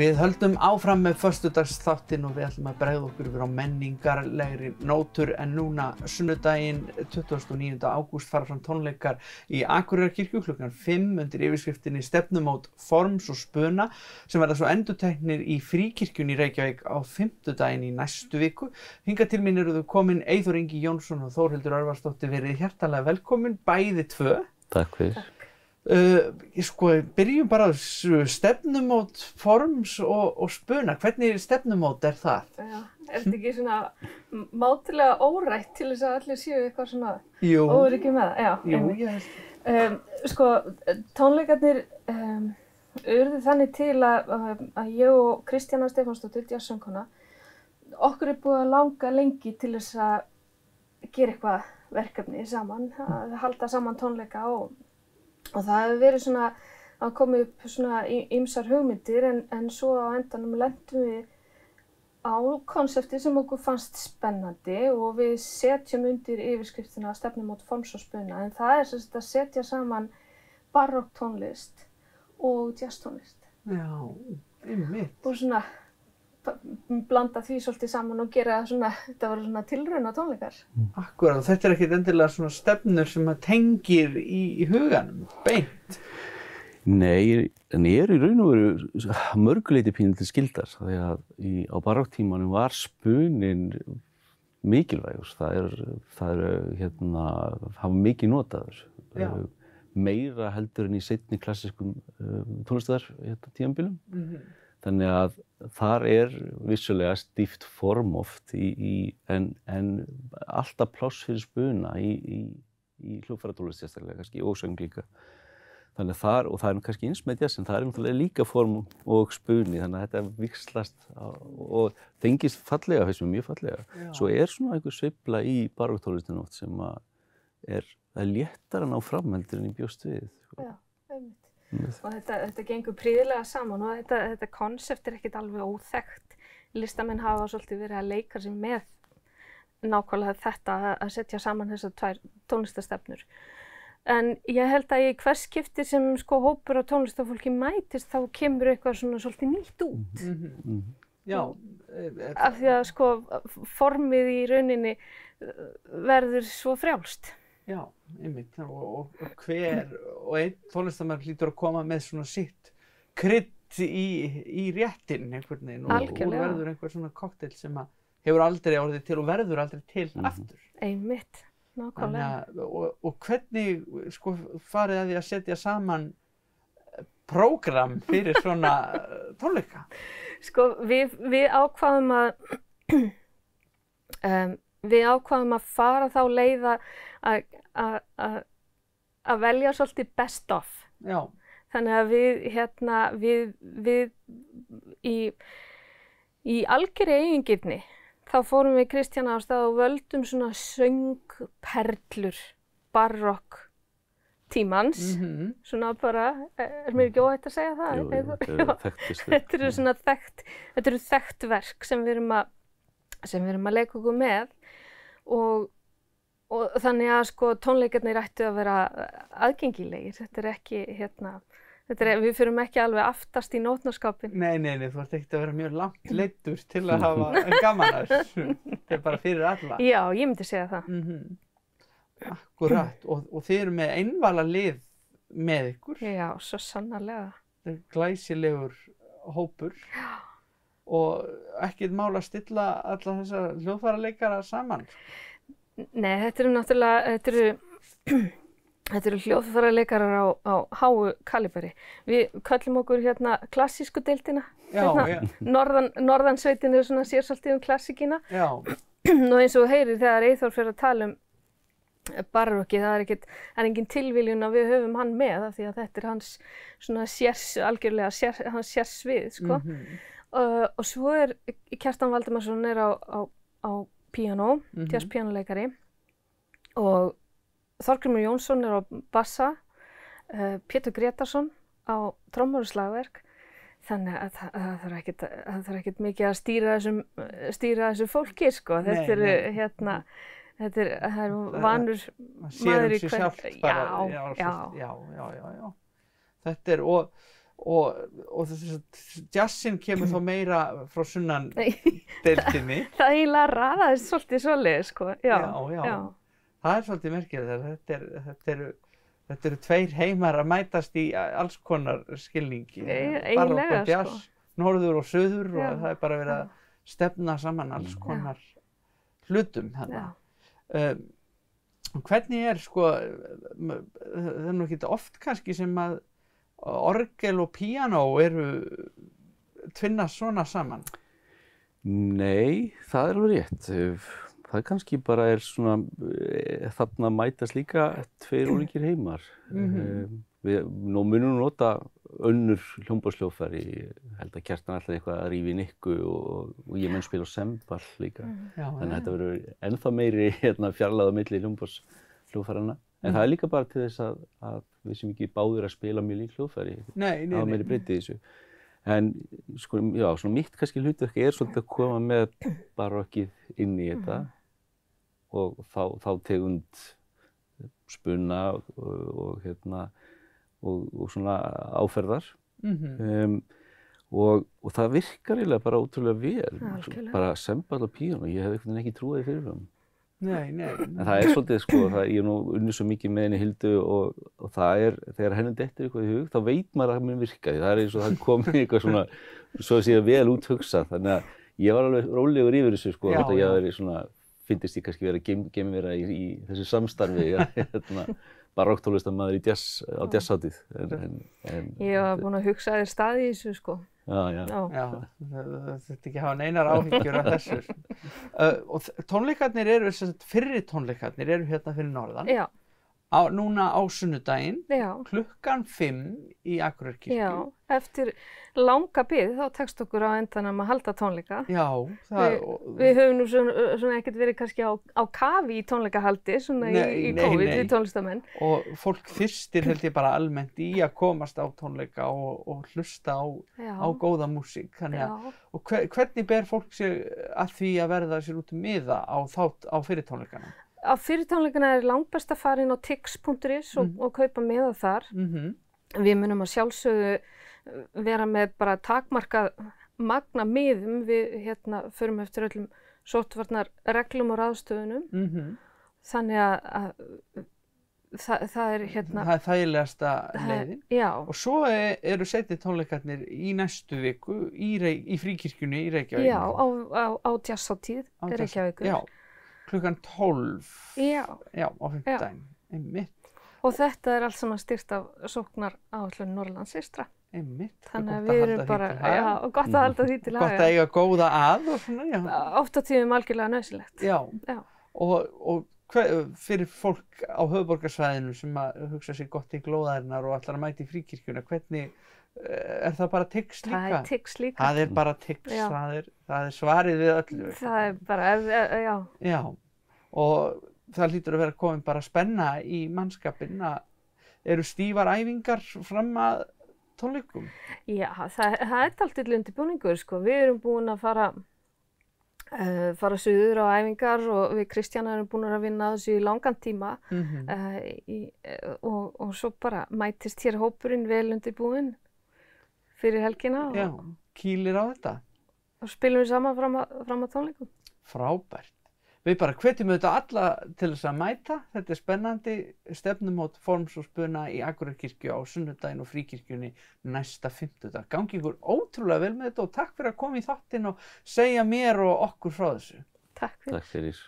Við höldum áfram með förstudagsþáttinn og við ætlum að bregða okkur yfir á menningarlegri nótur en núna sunnudaginn 29. ágúst fara fram tónleikar í Akureyrar klukkan 5 undir yfirskriftinni stefnumót forms og spuna sem verða svo enduteknir í fríkirkjun í Reykjavík á 5. daginn í næstu viku. Hinga til mín eru þau komin Eithor Ingi Jónsson og Þórhildur Örvarsdóttir verið hjertalega velkomin, bæði tvö. Takk fyrir. Uh, sko, byrjum bara stefnumót forms og, og spuna, hvernig stefnumót er það? Já, er þetta ekki svona mátilega órætt til þess að allir séu eitthvað svona ekki með það? Já, Jú, ég... um, sko, tónleikarnir um, urðu þannig til að, að ég og Kristjana Stefánsdóttir, jazzsöngkona, okkur er búið að langa lengi til þess að gera eitthvað verkefni saman, að halda saman tónleika og og það hefur verið svona að koma upp svona ymsar hugmyndir en, en svo á endanum lendum við á konsepti sem okkur fannst spennandi og við setjum undir yfirskriftina stefnum át forms og spuna en það er sérst að setja saman barokk tónlist og jazz tónlist. Já, einmitt. Og svona blanda því svolítið saman og gera svona, þetta var svona tilrauna tónleikar. Akkurát, þetta er ekkert endilega svona stefnur sem að tengir í, í huganum, beint. Nei, en ég er í raun og veru mörguleiti pínil til skildar, því að í, á baráktímanum var spunin mikilvægur, það er, það er, hérna, hafa mikið notaður. Já. Meira heldur en í setni klassiskum uh, tónlistar hérna, tíanbílum. Mm -hmm. Þannig að þar er vissulega stíft form oft í, í, en, en alltaf pláss fyrir spuna í, í hljóðfæratólist sérstaklega kannski og söng líka. Þannig að þar, og það er kannski eins með jazz, en það er náttúrulega líka form og spuni, þannig að þetta vikslast og tengist fallega, finnst mér mjög fallega. Já. Svo er svona einhver sveibla í baróktólistinu oft sem að er, er léttar að ná framheldur en í bjóst við. Já, og þetta, þetta gengur príðilega saman og þetta, þetta konsept er ekkert alveg óþægt listamenn hafa svolítið verið að leika sér með nákvæmlega þetta að setja saman þessar tvær tónlistastefnur en ég held að í hvers skipti sem sko hópur á tónlistafólki mætist þá kemur eitthvað svona svolítið nýtt út. Mm -hmm. Mm -hmm. Já af því að sko formið í rauninni verður svo frjálst Já, einmitt og, og, og hver og einn tónlistamær hlýtur að koma með svona sitt krydd í, í réttin einhvern veginn og, og verður einhver svona koktel sem að hefur aldrei orðið til og verður aldrei til mm -hmm. aftur. Einmitt, nákvæmlega. Og hvernig sko farið að því að setja saman prógram fyrir svona eh, tónleika? Sko við, við ákvaðum að um, við ákvaðum að fara þá leiða að velja svolítið best of. Já. Þannig að við, hérna, við, við í, í algjörði eigingirni þá fórum við Kristjana á stað og völdum svona söngperlur, barokk tímans, mm -hmm. svona bara, er mér ekki óhætt að segja það? Jú, jú, þetta þekktist. Þetta eru svona þekkt, þetta eru þekkt verk sem við erum að, sem við erum að leika okkur með og, og þannig að sko tónleikarnir ættu að vera aðgengilegir, þetta er ekki hérna, þetta er, við fyrum ekki alveg aftast í nótnarskapin. Nei, nei, nei, þú ert ekkert að vera mjög langt leittur til að hafa gaman að þessu, þetta er bara fyrir alla. Já, ég myndi segja það. Mm -hmm. Akkurat, og, og þið eru með einvala lið með ykkur. Já, svo sannarlega. Þetta er glæsilegur hópur. Já og ekkert mál að stilla alla þessa hljóðfæra leikara saman? Nei, þetta eru náttúrulega, þetta eru, þetta eru hljóðfæra leikarar á, á háu kaliberi. Við kallum okkur hérna klassísku deildina, já, hérna, já. Norðan, Norðansveitin er svona sérsaltið um klassíkina. Já. Og eins og heyrir þegar Eithor fyrir að tala um barokki, það er ekkert, það er engin tilviljun að við höfum hann með af því að þetta er hans svona sérs, algjörlega sérs, hans sérsvið, sko. Mm -hmm. Uh, og svo er Kjartan Valdemarsson er á, á, á piano, mm -hmm. jazz pianoleikari. Og Þorgrymur Jónsson er á bassa, uh, Pétur Gretarsson á trommur og slagverk. Þannig að það þarf ekkert mikið að stýra þessum stýra þessu fólki sko. Þetta er hérna þetta er, er vanur maður í hvern já, já, já, já, já. Þetta er og og, og þess að jazzin kemur þá meira frá sunnan Nei, deildinni það eiginlega raðaðist svolítið svoleiðis, sko. Já, Já, já. það er svolítið merkilegt þetta, er, þetta, eru, þetta eru tveir heimar að mætast í alls konar skilningi E- eiginlega, og jazz, sko. norður og söður Já. og það er bara verið að stefna saman alls konar hlutum Já. þarna. Um, hvernig er sko það er nú ekki oft kannski sem að orgel og píanó eru tvinnast svona saman Nei, það er alveg rétt. Það kannski bara er svona, eh, þarna mætast líka tveir ólíkir heimar. Mhm. Við nú munum nota önnur hljómbársljófæri, ég held að kjartan alltaf eitthvað að rífi nikku og, og ég mun spila semball líka. Já, Þannig að þetta verður ennþá meiri hérna, fjarlæða milli hljómbársljófærana. En Mhm. það er líka bara til þess að, að við sem ekki báðir að spila mjög lík hljóðfæri, hafa meiri breytið í þessu. En sko, já, svona mitt kannski hlutverk er svolítið að koma með barokkið inn í þetta og þá, þá tegund spunna og, og hérna og, og svona áferðar Mhm. um, og, og það virkar eiginlega bara ótrúlega vel Algjörlega. bara semball og píano, ég hef veginn ekki trúið fyrirfram Nei, nei. en það er svolítið sko, það, ég er nú unnið svo mikið með henni Hildu og, og það er, þegar henni dettur eitthvað í hug, þá veit maður að það mun virka. Því það er eins og það komið eitthvað svona svo að segja vel út hugsað. Þannig að ég var alveg rólegur yfir þessu sko, að ég hafi verið svona fyndist ég kannski verið að gem, vera í, í þessu samstarfi hérna, barokktólistamæður í jazz, á jazzháttið Ég var búin að hugsa þér staði í þessu, sko. Já, já. Þetta ekki hafa neinar áhyggjur af þessu. Uh, og tónleikarnir eru, fyrri tónleikarnir eru hérna fyrir norðan, Já, á, núna á sunnudaginn, já, klukkan 5 í Akureyarkirkju. já. Eftir langa bið þá tekst okkur á endanum að halda tónleika. Já, það, Við, og, við höfum nú svona, svona ekkert verið kannski á, á kafi í tónleikahaldi, svona Nei, í, í nei, COVID, nei. við tónlistamenn. og fólk þyrstir held ég bara almennt í að komast á tónleika og, og hlusta á, á góða músík. Og hver, hvernig ber fólk sér að því að verða sér út miða á, á fyrir tónleikana? Á fyrir tónleikana er langbest að fara inn á tix.is og, og kaupa meða þar. Mm Við munum að sjálfsögðu uh, vera með bara takmarkað magna miðum við hérna förum eftir öllum sóttvarnar reglum og ráðstöfunum. -hmm. Þannig að, að það, það er hérna... Það er þægilegasta það- leiðin. Já, Og svo e- eru setið tónleikarnir í næstu viku í, í fríkirkjunni í Reykjavík. já, á, á, á er að ykkur. Já, klukkan 12. Já, Já, á fimmtudaginn. Einmitt, og þetta er allt saman styrt af sóknar áallun Norrlands eystra. einmitt. Þannig að við erum bara, já, og gott að halda því til Gott að eiga góða að og svona, já. Oft á tíðum algjörlega nöðsilegt. Já, Já. og, og hver, fyrir fólk á höfuborgarsvæðinu sem að hugsa sér gott í glóðarinnar og ætlar að mæta í fríkirkjuna, hvernig, er það bara tix líka? Það er tix líka. Það er bara Já. það það er svarið við öllu. Það er bara, ef- ef- já, Já, og það lítur að vera komin bara spenna í mannskapin að eru stífar æfingar fram að tónleikum. já, það, það er alltaf undirbúningur, sko. Við erum búin að fara, uh, fara suður á æfingar og við Kristjana erum búin að vinna þessu í langan tíma Mm -hmm. uh, í, uh, og, og svo bara mætist hér hópurinn vel undirbúinn fyrir helgina og, Já, kýlir á þetta. og spilum við saman fram að, fram að tónleikum. Frábært. Við bara hvetjum auðvitað alla til þess að mæta. Þetta er spennandi stefnumót forms og spuna í Akureyarkirkju á sunnudaginn og fríkirkjunni næsta fimmtudag. Gangi ykkur ótrúlega vel með þetta og takk fyrir að koma í þáttinn og segja mér og okkur frá þessu. Takk fyrir. Takk fyrir.